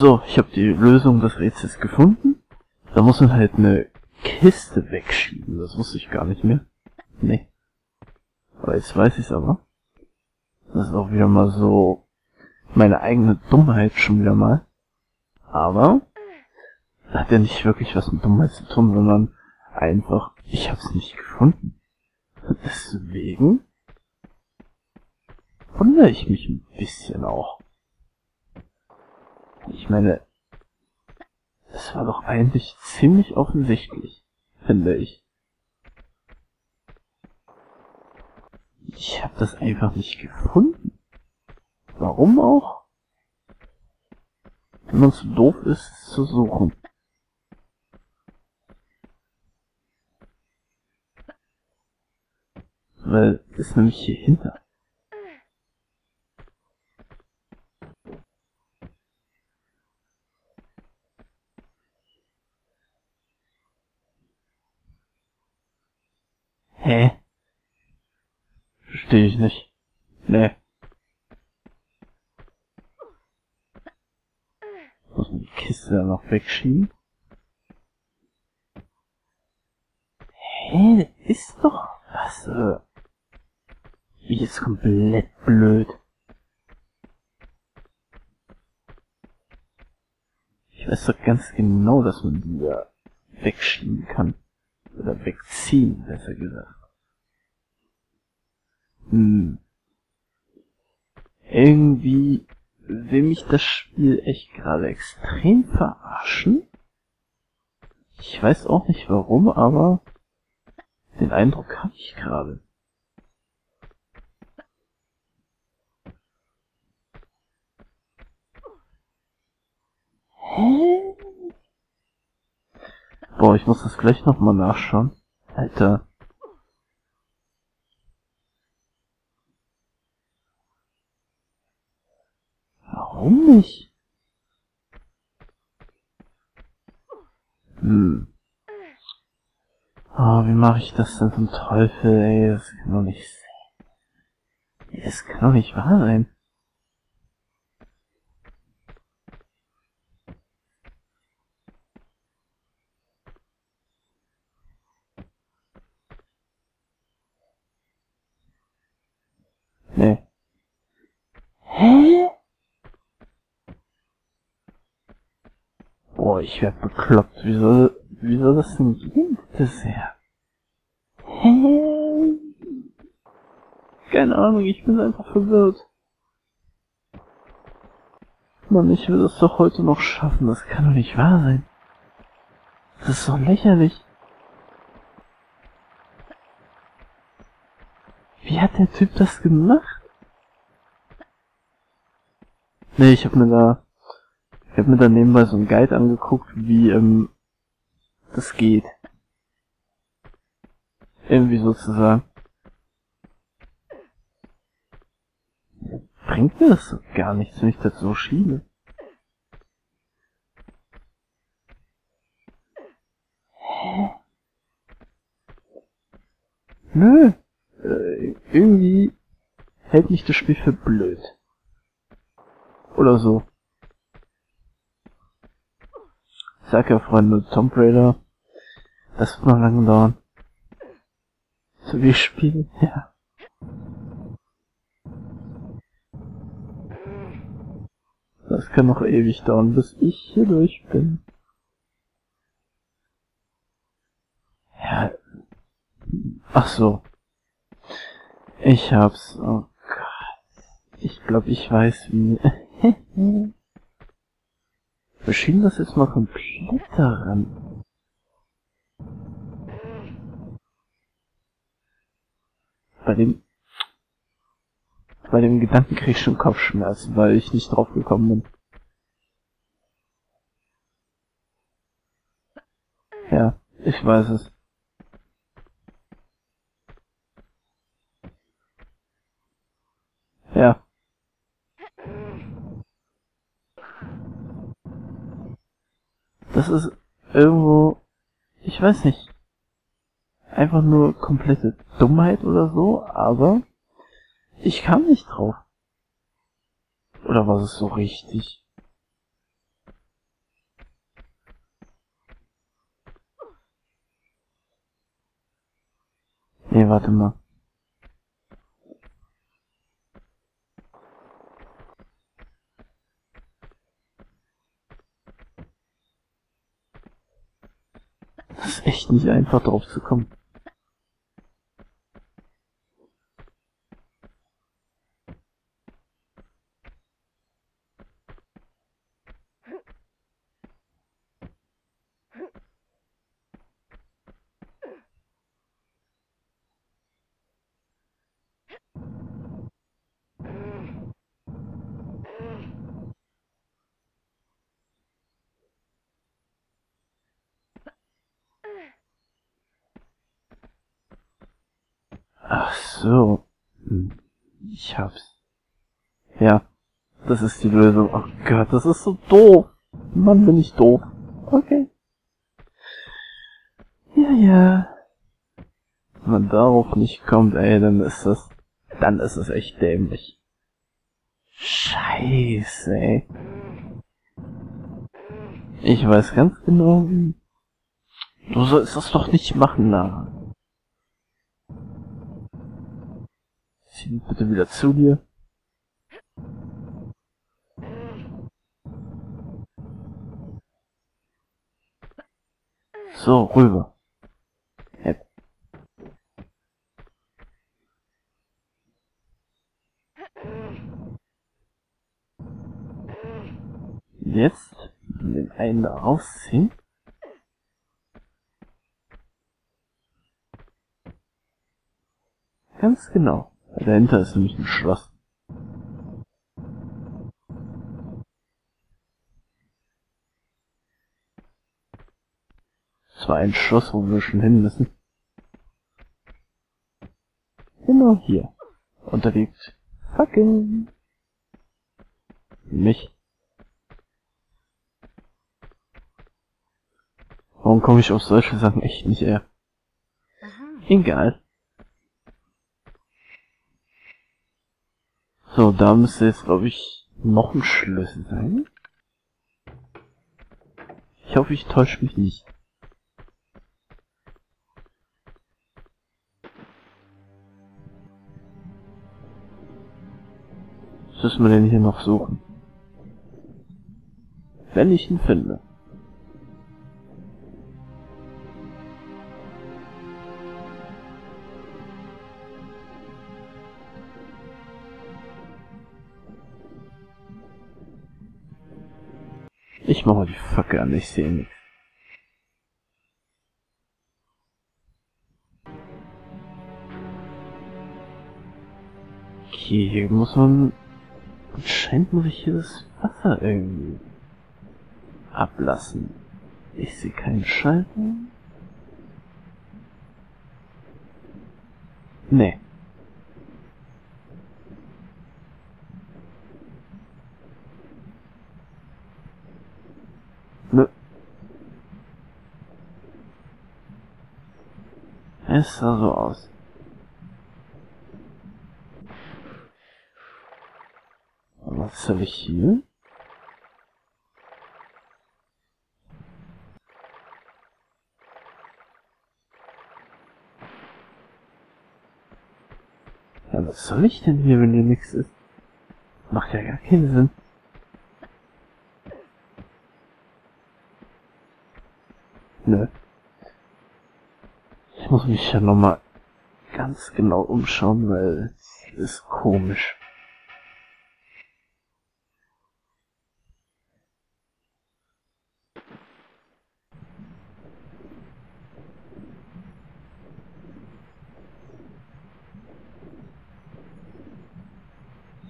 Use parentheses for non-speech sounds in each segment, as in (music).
So, ich habe die Lösung des Rätsels gefunden. Da muss man halt eine Kiste wegschieben. Das wusste ich gar nicht mehr. Nee. Aber jetzt weiß ich es aber. Das ist auch wieder mal so meine eigene Dummheit schon wieder mal. Aber hat ja nicht wirklich was mit Dummheit zu tun, sondern einfach, ich habe es nicht gefunden. Deswegen wundere ich mich ein bisschen auch. Ich meine, es war doch eigentlich ziemlich offensichtlich, finde ich. Ich habe das einfach nicht gefunden. Warum auch? Wenn man zu doof ist, es zu suchen. Weil es nämlich hier hinter. Hä? Verstehe ich nicht. Nee. Muss man die Kiste dann noch wegschieben? Hä, das ist doch was, äh, wie jetzt komplett blöd. Ich weiß doch ganz genau, dass man die da wegschieben kann. Oder wegziehen, besser gesagt. Hm. Irgendwie will mich das Spiel echt gerade extrem verarschen. Ich weiß auch nicht warum, aber den Eindruck habe ich gerade. Hä? Boah, ich muss das gleich nochmal nachschauen. Alter. Warum nicht? Hm. Oh, wie mache ich das denn zum Teufel, ey? Das kann doch nicht sein. Das kann doch nicht wahr sein. Nee. Hä? Boah, ich werd bekloppt. Wieso, wieso das denn gehen bisher? Hä? Keine Ahnung, ich bin einfach verwirrt. Mann, ich will das doch heute noch schaffen. Das kann doch nicht wahr sein. Das ist doch lächerlich. Wie hat der Typ das gemacht? Nee, ich hab mir da, ich hab mir da nebenbei so einen Guide angeguckt, wie, ähm, das geht. Irgendwie sozusagen. Bringt mir das gar nichts, wenn ich das so schiebe. Hä? Nö. Äh, irgendwie hält mich das Spiel für blöd. Oder so. Ich sag ja, Freunde, Tomb Raider, das wird noch lange dauern. So wie Spiel, (laughs) ja. Das kann noch ewig dauern, bis ich hier durch bin. Ja. Ach so. Ich hab's. Oh Gott. Ich glaube, ich weiß wie. (laughs) Wir schieben das jetzt mal komplett daran. Bei dem. Bei dem Gedanken krieg ich schon Kopfschmerzen, weil ich nicht drauf gekommen bin. Ja, ich weiß es. ist irgendwo, ich weiß nicht, einfach nur komplette Dummheit oder so, aber ich kam nicht drauf. Oder war es so richtig? Nee, warte mal. Das ist echt nicht einfach drauf zu kommen. Ach so. Ich hab's. Ja, das ist die Lösung. Oh Gott, das ist so doof. Mann, bin ich doof. Okay. Ja, ja. Wenn man darauf nicht kommt, ey, dann ist das, dann ist es echt dämlich. Scheiße, ey. Ich weiß ganz genau, wie. Du sollst das doch nicht machen, Lara. Zieh bitte wieder zu dir. So, rüber. Hep. Jetzt den einen rausziehen. Ganz genau. Dahinter ist nämlich ein Schloss. Das war ein Schloss, wo wir schon hin müssen. Genau hier. Liegt Fucking mich. Warum komme ich auf solche Sachen echt nicht eher? Egal. So, da müsste jetzt, glaube ich, noch ein Schlüssel sein. Ich hoffe, ich täusche mich nicht. Was müssen wir denn hier noch suchen? Wenn ich ihn finde. Ich mach mal die Fackel an, ich sehe nichts. Okay, hier muss man... Anscheinend muss ich hier das Wasser irgendwie ablassen. Ich sehe keinen Schalter. Nee. Nö. Es sah so aus. Was habe ich hier? Ja, was soll ich denn hier, wenn hier nichts ist? Macht ja gar keinen Sinn. Nö. Ich muss mich ja nochmal ganz genau umschauen, weil es ist komisch.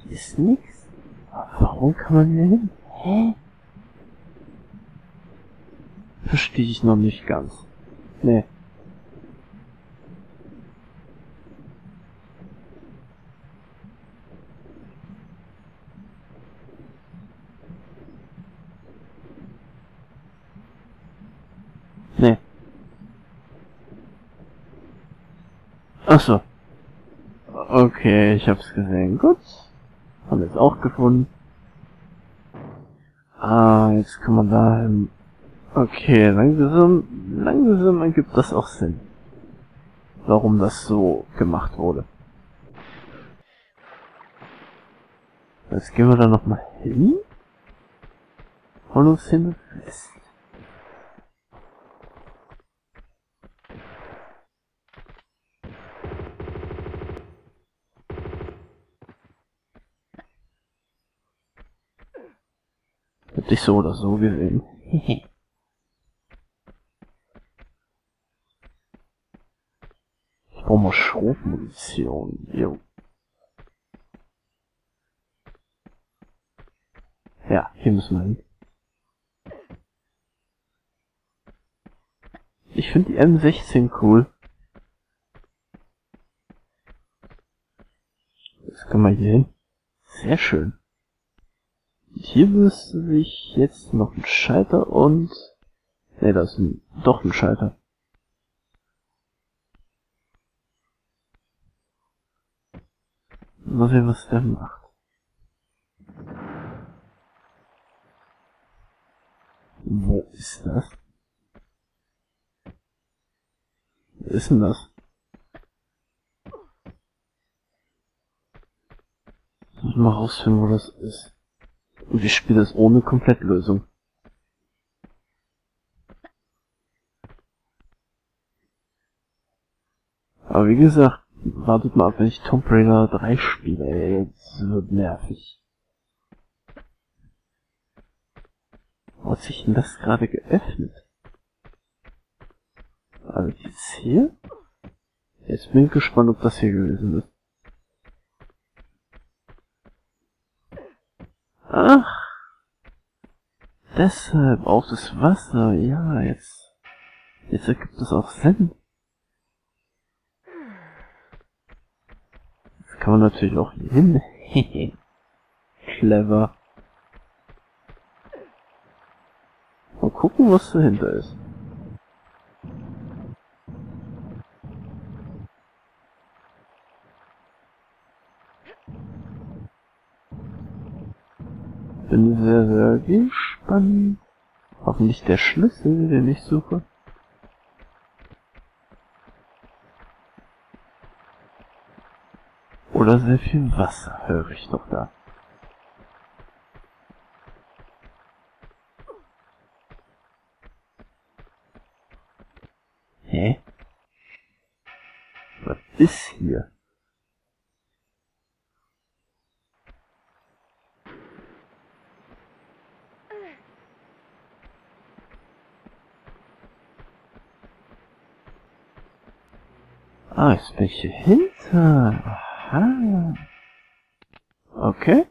Hier ist nix. Warum kann man hier hin? Hä? Verstehe ich noch nicht ganz. Nee. Ach so. Okay, ich hab's gesehen. Gut. Haben wir es auch gefunden. Ah, jetzt kann man da hin. Okay, langsam, langsam ergibt das auch Sinn. warum das so gemacht wurde. Jetzt gehen wir da nochmal hin. Und uns hin fest. Hätte ich so oder so gesehen. ich brauche mal Schrotmunition. Jo. Ja, hier müssen wir hin. Ich finde die M16 cool. Jetzt können wir hier hin. Sehr schön. Hier müsste sich jetzt noch ein Schalter und... Ne, das ist ein, doch ein Schalter. Mal sehen, was der macht. Wo ist das? Wo ist denn das? Ich mal rausfinden, wo das ist. Und ich spiele das ohne Komplettlösung. Aber wie gesagt, wartet mal ab, wenn ich Tomb Raider 3 spiele, ey, das wird nervig. Wo hat sich denn das gerade geöffnet? Also jetzt hier? Jetzt bin ich gespannt, ob das hier gewesen ist. Ach. Deshalb auch das Wasser. Ja, jetzt. Jetzt ergibt es auch Sinn. Jetzt kann man natürlich auch hier hin. (laughs) Clever. Mal gucken, was dahinter ist. Bin sehr, sehr gespannt. Hoffentlich der Schlüssel, den ich suche. Oder sehr viel Wasser höre ich doch da. Hä? Was ist hier? Ich hier hinter. Aha. Okay.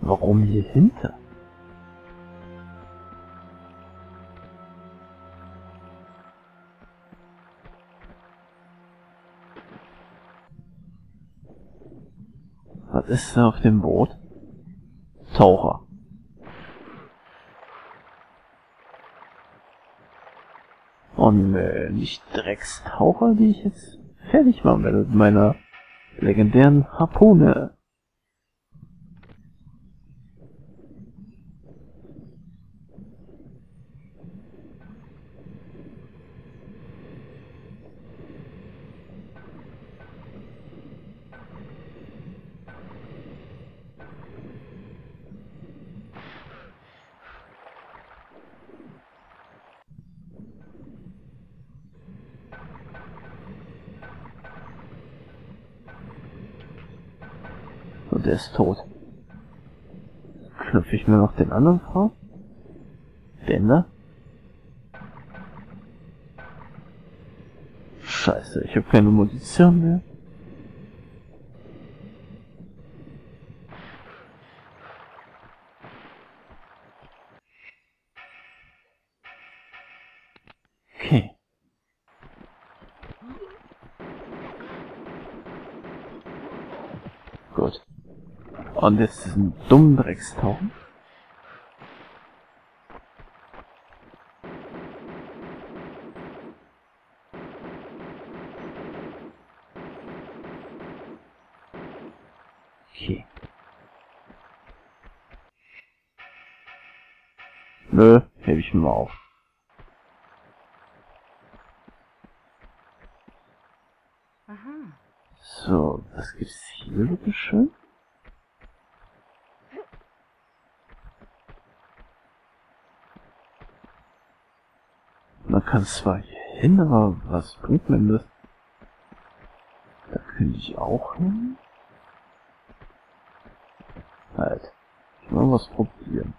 Warum hier hinter? Was ist da auf dem Boot? Taucher. Und äh, nicht Dreckstaucher, die ich jetzt fertig machen werde mit meiner legendären Harpune. Und der ist tot. Knüpfe ich mir noch den anderen vor? Den da? Scheiße, ich habe keine Munition mehr. Okay. Gut. Und jetzt diesen dummen Dreckstauchen. Okay. Nö, hebe ich mir mal auf. So, was gibt's hier bitte schön? Kann zwar hier hin, aber was bringt mir das? Da könnte ich auch hin. Halt. Ich will mal was probieren.